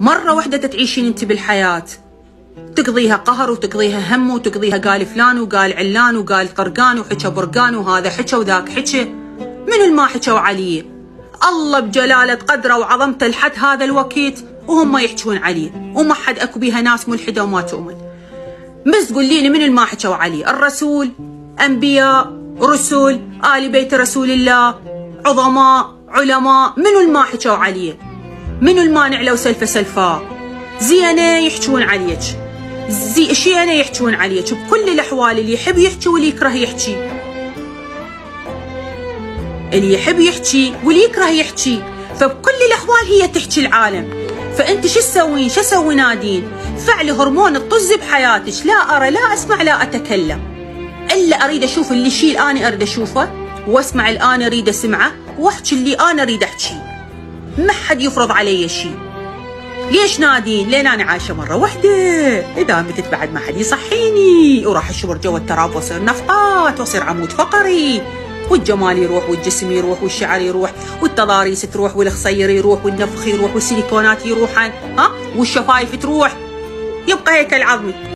مرة واحدة تعيشين انت بالحياة. تقضيها قهر وتقضيها هم وتقضيها قال فلان وقال علان وقال قرقان وحكى برقان وهذا حكى وذاك حكى. من الما حكوا عليه الله بجلالة قدره وعظمته لحد هذا الوقت وهم يحجون عليه وما حد اكو بيها ناس ملحدة وما تؤمن. بس قول لي من الما حكوا عليه الرسول أنبياء رسل آل بيت رسول الله عظماء علماء. منو الما حكوا عليه منو المانع لو سلفه سلفا؟ زينه يحجون عليك. زي شينه يحجون عليك. بكل الأحوال اللي يحب يحكي واللي يكره يحكي اللي يحب يحكي واللي يكره يحكي فبكل الأحوال هي تحكي العالم. فأنت شو تسوين؟ شو أسوي نادين؟ فعل هرمون الطز بحياتك. لا أرى لا أسمع لا أتكلم. إلا أريد أشوف اللي شيء أنا أريد أشوفه. واسمع الآن أريد أسمعه. واحكي اللي أنا أريد احكيه ما حد يفرض علي شيء. ليش نادين؟ لين أنا عايشة مرة واحدة. إذا متت بعد ما حد يصحيني وراح أشبر جو التراب وأصير نفقات وأصير عمود فقري. والجمال يروح والجسم يروح والشعر يروح والتضاريس تروح والخصير يروح والنفخ يروح والسيليكونات يروحن ها؟ والشفايف تروح. يبقى هيكل عظمي